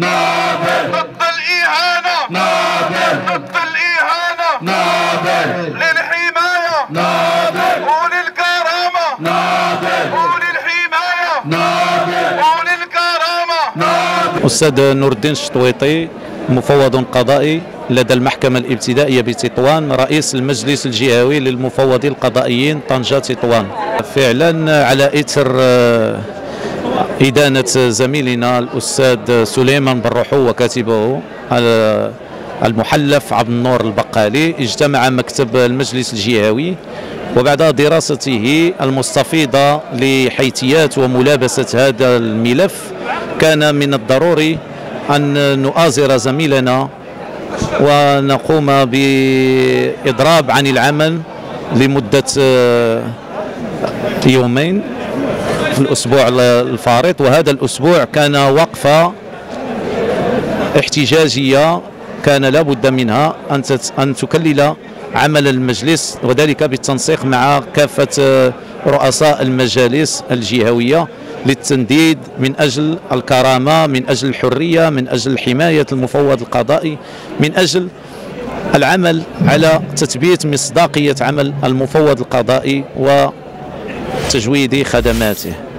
ناضل ضد الإهانة. ناضل ضد الإهانة. ناضل للحماية. ناضل وللكرامة. ناضل وللحماية. ناضل وللكرامة. ناضل أستاذ نور الدين الشطويطي مفوض قضائي لدى المحكمة الابتدائية بتطوان رئيس المجلس الجهوي للمفوضين القضائيين طنجة تطوان فعلا على إثر آه، إدانة زميلنا الأستاذ سليمان بن وكاتبه المحلف عبد النور البقالي اجتمع مكتب المجلس الجهوي وبعد دراسته المستفيضة لحيثيات وملابسة هذا الملف كان من الضروري أن نؤازر زميلنا ونقوم بإضراب عن العمل لمدة آه، يومين. في الأسبوع الفارط وهذا الأسبوع كان وقفة احتجاجية كان لا بد منها أن أن تكلل عمل المجلس وذلك بالتنسيق مع كافة رؤساء المجالس الجهوية للتنديد من أجل الكرامة من أجل الحرية من أجل حماية المفوض القضائي من أجل العمل على تثبيت مصداقية عمل المفوض القضائي وتجويد خدماته.